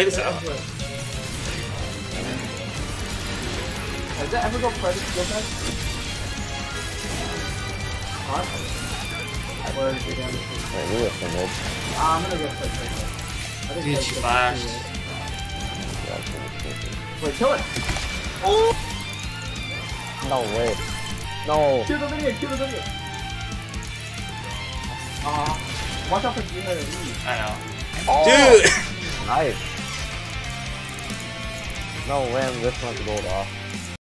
Play this out. Has that ever go private skill test? Huh? Where is it down? Wait, we were from. Ah, I'm gonna go play private. I think Dude, play she skill flashed. test is- Yeah, I'm. Wait, kill it! No way. No. Kill the video, kill the video! Uh, watch out for Gina and me. I know. Oh, Dude! Nice. No, Lamb just wants to gold off.